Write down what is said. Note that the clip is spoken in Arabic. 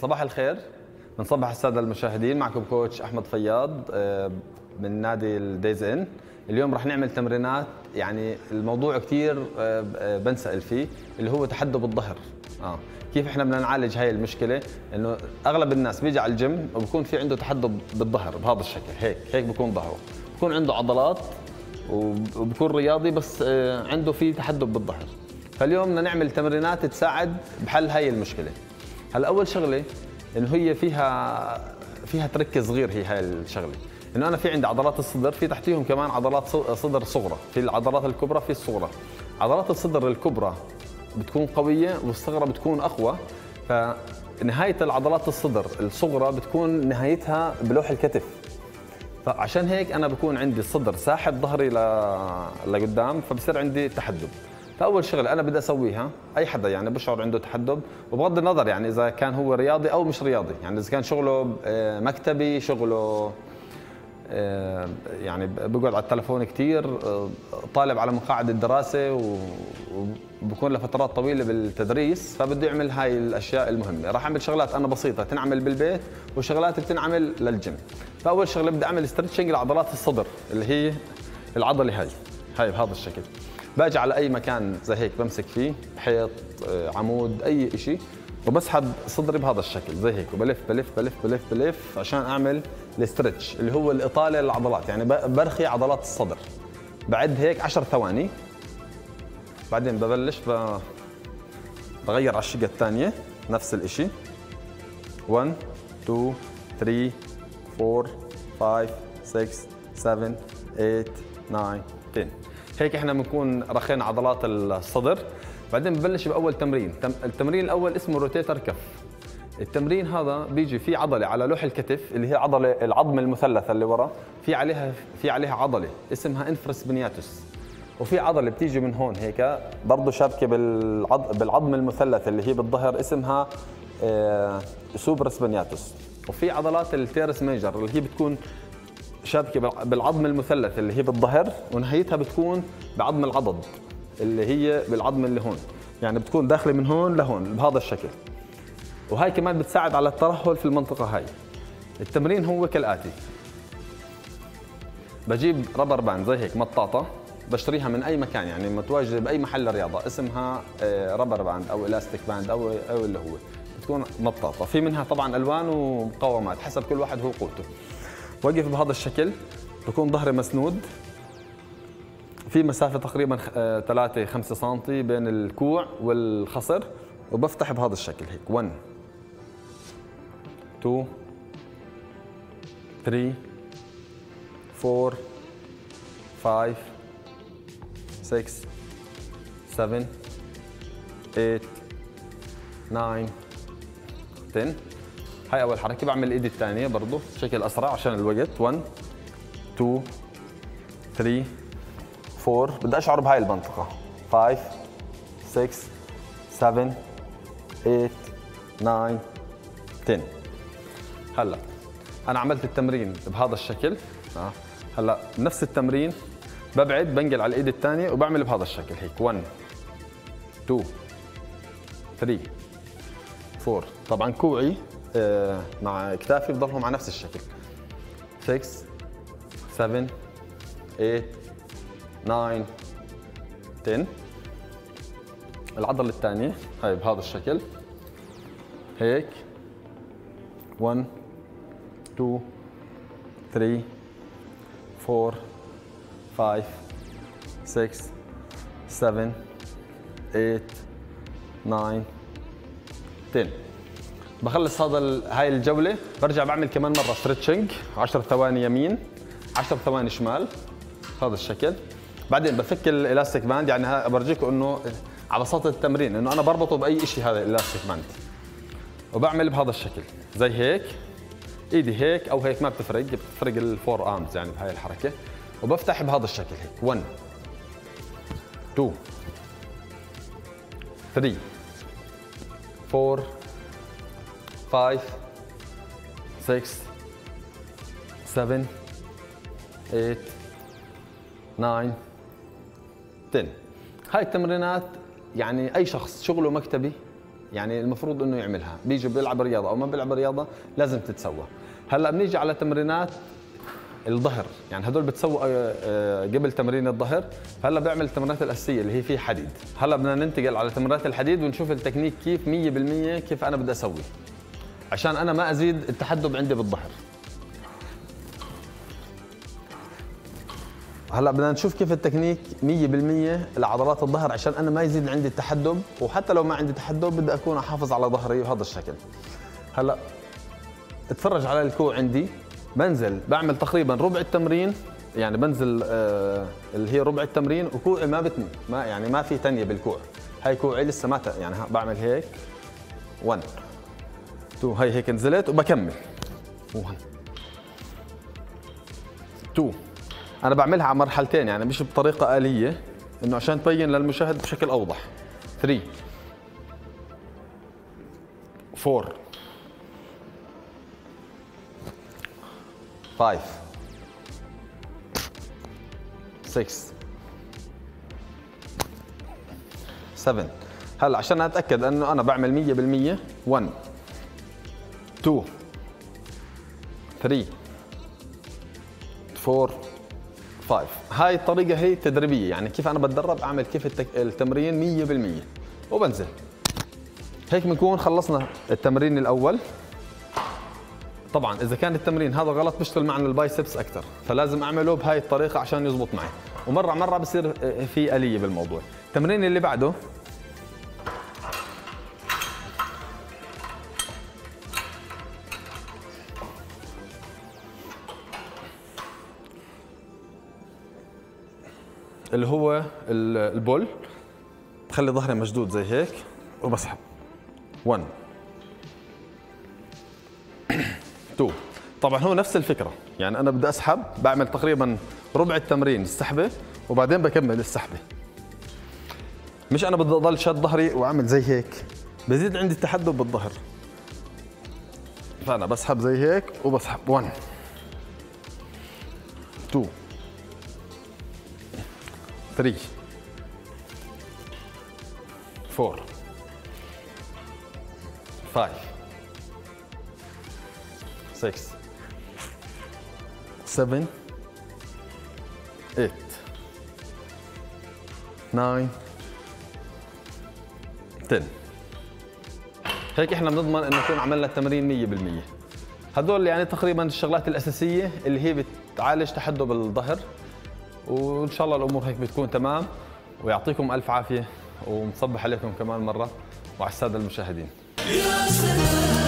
صباح الخير. بنصبح السادة المشاهدين معكم coach أحمد فياض آه، من نادي الديز إن. اليوم رح نعمل تمرينات يعني الموضوع كثير آه، آه، بنسأل فيه اللي هو تحدب الظهر. آه. كيف إحنا بدنا نعالج هاي المشكلة؟ إنه أغلب الناس بيجي على الجيم وبكون في عنده تحدب بالظهر بهذا الشكل. هيك هيك بكون ظهره. بكون عنده عضلات وبكون رياضي بس عنده في تحدب بالظهر. فاليوم بدنا نعمل تمرينات تساعد بحل هاي المشكلة. هلا اول شغلة إنه هي فيها فيها ترك صغير هي هاي الشغلة. إنه أنا في عندي عضلات الصدر في تحتيهم كمان عضلات صدر صغرى. في العضلات الكبرى في الصغرى. عضلات الصدر الكبرى بتكون قوية والصغرى بتكون أقوى فنهاية العضلات الصدر الصغرى بتكون نهايتها بلوح الكتف. فعشان هيك أنا بكون عندي الصدر ساحب ظهري لقدام فبصير عندي تحدب. فأول شغله أنا بدي اسويها أي حدا يعني بشعر عنده تحدب وبغض النظر يعني إذا كان هو رياضي أو مش رياضي. يعني إذا كان شغله آه، مكتبي شغله آه، يعني بقعد على التلفون كثير آه، طالب على مقاعد الدراسة وبكون لفترات طويلة بالتدريس فبده يعمل هاي الأشياء المهمة. راح أعمل شغلات أنا بسيطة تنعمل بالبيت وشغلات بتنعمل للجيم. فأول شغلة بدي أعمل stretching لعضلات الصدر اللي هي العضلة هاي هاي بهذا الشكل. باجي على أي مكان زي هيك بمسك فيه حيط آه، عمود أي شيء وبسحب صدري بهذا الشكل زي هيك وبلف بلف بلف بلف بلف عشان أعمل ال stretch اللي هو الإطالة للعضلات يعني برخي عضلات الصدر بعد هيك 10 ثواني بعدين ببلش. بغير على الشقة الثانية نفس الشيء 1 2 3 4 5 6 7 8 9 10 هيك إحنا بنكون رخينا عضلات الصدر. بعدين ببلش بأول تمرين. التمرين الأول اسمه روتيتر كف التمرين هذا بيجي في عضلة على لوح الكتف اللي هي عضلة العظم المثلثة اللي ورا. في عليها في عليها عضلة اسمها انفرس بنياتوس وفي عضلة بتيجي من هون هيك برضه شابكه بالعض... بالعظم المثلث اللي هي بالظهر اسمها آه... supraspinatus وفي عضلات ال teres major اللي هي بتكون شابكه بالعظم المثلث اللي هي بالظهر ونهايتها بتكون بعظم العضد اللي هي بالعظم اللي هون. يعني بتكون داخلة من هون لهون بهذا الشكل. وهي كمان بتساعد على الترهل في المنطقة هاي. التمرين هو كالآتي. بجيب rubber band زي هيك مطاطة بشتريها من أي مكان يعني متواجدة بأي محل رياضة اسمها rubber band أو elastic band أو أو اللي هو. بتكون مطاطة. في منها طبعا ألوان ومقاومات حسب كل واحد هو قوته. وقف بهذا الشكل. بكون ظهري مسنود. في مسافة تقريبا 3 5 سم بين الكوع والخصر وبفتح بهذا الشكل هيك. 1 2 3 4 5 6 7 8 9 10 هاي أول حركة بعمل الإيد الثانية برضه بشكل أسرع عشان الوقت. 1 2 3 4 بدي أشعر بهاي المنطقة. 5 6 7 8 9 10 هلا أنا عملت التمرين بهذا الشكل. هلا نفس التمرين ببعد بنقل على الإيد الثانية وبعمل بهذا الشكل هيك. 1 2 3 4 طبعا كوعي مع كتافي بضلهم على نفس الشكل. 6 7 8 9 10 العضلة الثانية هاي بهذا الشكل. هيك. 1 2 3 4 5 6 7 8 9 10 بخلص هذا هاي الجولة برجع بعمل كمان مرة ستريتشنج 10 ثواني يمين 10 ثواني شمال هذا الشكل. بعدين بفك ال elastic band يعني برجيكم إنه على بساطه التمرين إنه أنا بربطه بأي شيء هذا ال elastic band وبعمل بهذا الشكل زي هيك. إيدي هيك أو هيك ما بتفرق بتفرق ال forearms يعني بهاي الحركة. وبفتح بهذا الشكل هيك. 1 2 3 4 5 6 7 8 9 10 هاي التمرينات يعني أي شخص شغله مكتبي يعني المفروض إنه يعملها. بيجي بيلعب رياضة أو ما بيلعب رياضة لازم تتسوى. هلأ بنيجي على تمرينات الظهر. يعني هدول بتسووا آه، آه، قبل تمرين الظهر. هلأ بيعمل التمرينات الأساسية اللي هي فيه حديد. هلأ بدنا ننتقل على تمرينات الحديد ونشوف التكنيك كيف 100% كيف أنا بدي أسوي. عشان أنا ما أزيد التحدب عندي بالظهر هلأ بدنا نشوف كيف التكنيك 100% لعضلات الظهر عشان أنا ما يزيد عندي التحدب وحتى لو ما عندي تحدب بدي أكون أحافظ على ظهري بهذا الشكل. هلأ اتفرج على الكوع عندي. بنزل بعمل تقريبا ربع التمرين يعني بنزل آه اللي هي ربع التمرين وكوعي ما بتني ما يعني ما في تنية بالكوع. هاي كوعي لسه ما يعني بعمل هيك. 1 2 هاي هيك نزلت وبكمل. 1 2 أنا بعملها على مرحلتين يعني مش بطريقة آلية إنه عشان تبين للمشاهد بشكل أوضح. 3 4 5 6 7 هلا عشان أتأكد إنه أنا بعمل 100% 1 2 3 4 5 هاي الطريقة هي تدريبيه يعني كيف أنا بتدرب أعمل كيف التمرين 100% وبنزل. هيك بنكون خلصنا التمرين الأول. طبعا إذا كان التمرين هذا غلط بيشتغل معنا البايسبس أكثر فلازم أعمله بهاي الطريقة عشان يزبط معي. ومرة مرة بصير في آلية بالموضوع. التمرين اللي بعده اللي هو البول. بخلي ظهري مشدود زي هيك وبسحب 1 2 طبعا هو نفس الفكرة. يعني أنا بدي أسحب بعمل تقريبا ربع التمرين السحبه وبعدين بكمل السحبه مش أنا بدي أضل شاد ظهري وأعمل زي هيك. بزيد عندي التحدب بالظهر. فأنا بسحب زي هيك وبسحب. 1 2 3 4 5 6 7 8 9 10 هيك إحنا بنضمن إنه نكون عملنا التمرين 100% هدول يعني تقريبا الشغلات الأساسية اللي هي بتعالج تحدب الظهر. وإن شاء الله الأمور هيك بتكون تمام. ويعطيكم ألف عافية ونصبح عليكم كمان مرة. وعلى السادة المشاهدين. يا